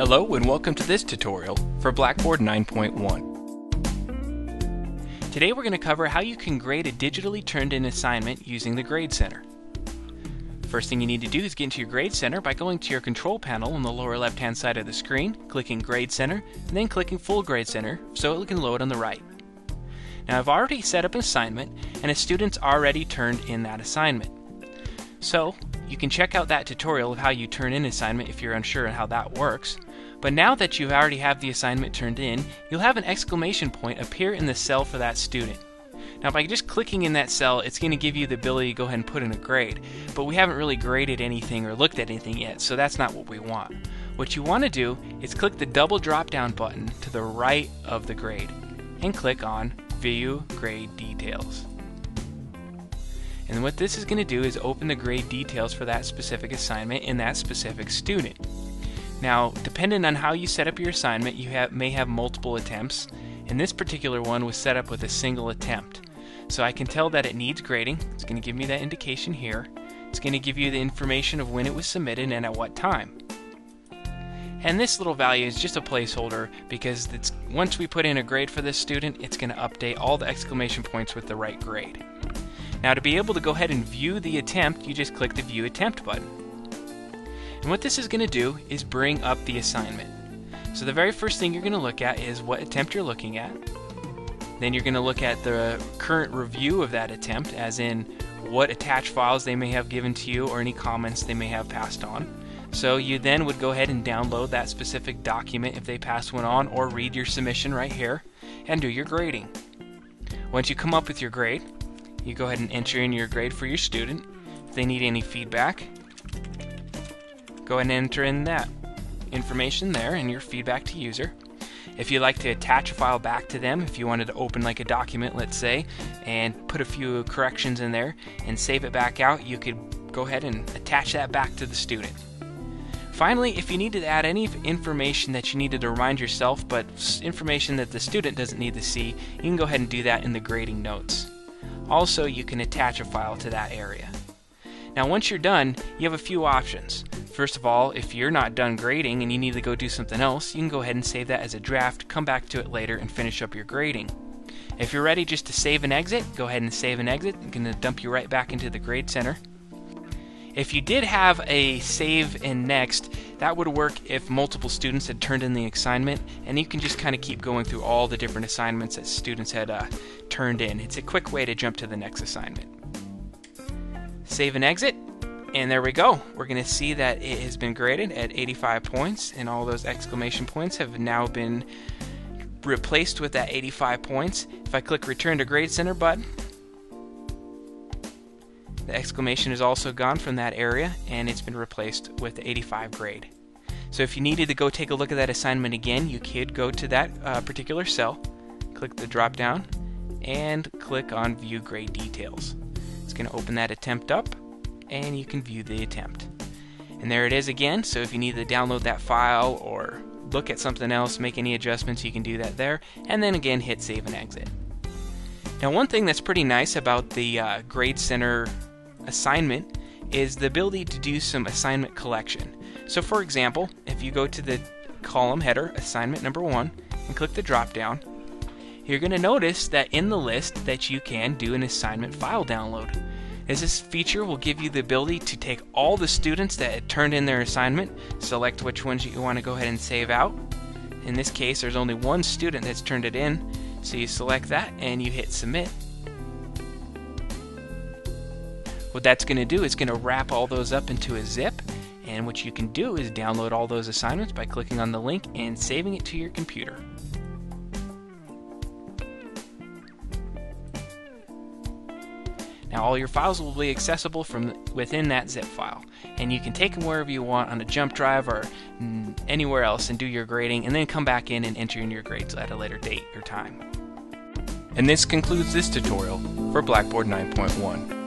Hello and welcome to this tutorial for Blackboard 9.1. Today we're going to cover how you can grade a digitally turned in assignment using the Grade Center. First thing you need to do is get into your Grade Center by going to your control panel on the lower left hand side of the screen, clicking Grade Center, and then clicking Full Grade Center so it can load on the right. Now I've already set up an assignment and a student's already turned in that assignment. So you can check out that tutorial of how you turn in assignment if you're unsure on how that works. But now that you already have the assignment turned in, you'll have an exclamation point appear in the cell for that student. Now by just clicking in that cell, it's going to give you the ability to go ahead and put in a grade. But we haven't really graded anything or looked at anything yet, so that's not what we want. What you want to do is click the double drop down button to the right of the grade and click on View Grade Details. And what this is going to do is open the grade details for that specific assignment in that specific student. Now, depending on how you set up your assignment, you have, may have multiple attempts, and this particular one was set up with a single attempt. So I can tell that it needs grading. It's going to give me that indication here. It's going to give you the information of when it was submitted and at what time. And this little value is just a placeholder because once we put in a grade for this student, it's going to update all the exclamation points with the right grade. Now to be able to go ahead and view the attempt, you just click the View Attempt button. And what this is going to do is bring up the assignment. So the very first thing you're going to look at is what attempt you're looking at. Then you're going to look at the current review of that attempt, as in what attached files they may have given to you or any comments they may have passed on. So you then would go ahead and download that specific document if they passed one on or read your submission right here and do your grading. Once you come up with your grade, you go ahead and enter in your grade for your student. If they need any feedback, go ahead and enter in that information there and your feedback to user. If you'd like to attach a file back to them, if you wanted to open like a document, let's say, and put a few corrections in there and save it back out, you could go ahead and attach that back to the student. Finally, if you needed to add any information that you needed to remind yourself, but information that the student doesn't need to see, you can go ahead and do that in the grading notes. Also, you can attach a file to that area. Now, once you're done, you have a few options. First of all, if you're not done grading and you need to go do something else, you can go ahead and save that as a draft, come back to it later, and finish up your grading. If you're ready just to save and exit, go ahead and save and exit. I'm going to dump you right back into the Grade Center. If you did have a save and next, that would work if multiple students had turned in the assignment, and you can just kind of keep going through all the different assignments that students had uh, turned in. It's a quick way to jump to the next assignment. Save and exit, and there we go. We're going to see that it has been graded at 85 points, and all those exclamation points have now been replaced with that 85 points. If I click Return to Grade Center button, the exclamation is also gone from that area, and it's been replaced with the 85 grade. So if you needed to go take a look at that assignment again, you could go to that uh, particular cell, click the drop down, and click on View Grade Details. It's going to open that attempt up and you can view the attempt. And there it is again, so if you need to download that file or look at something else, make any adjustments, you can do that there, and then again hit save and exit. Now one thing that's pretty nice about the uh, Grade Center assignment is the ability to do some assignment collection. So for example, if you go to the column header, assignment number one, and click the drop down, you're going to notice that in the list that you can do an assignment file download is this feature will give you the ability to take all the students that turned in their assignment, select which ones you want to go ahead and save out. In this case, there's only one student that's turned it in, so you select that and you hit submit. What that's going to do is going to wrap all those up into a zip, and what you can do is download all those assignments by clicking on the link and saving it to your computer. Now all your files will be accessible from within that zip file and you can take them wherever you want on a jump drive or mm, anywhere else and do your grading and then come back in and enter in your grades at a later date or time. And this concludes this tutorial for Blackboard 9.1.